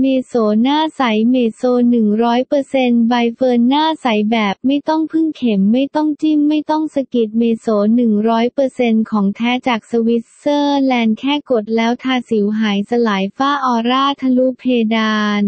เมโซหน้าใสเมโซ100%ใบเฟิร์นหน้าใสแบบไม่ต้องพึ่งเข็มไม่ต้องจิ้มไม่ต้องสะกิดเมโซ100%ของแท้จากสวิตเซอร์แลนด์แค่กดแล้วทาสิวหายสลายฝ้าออร่าทะลุเพดาน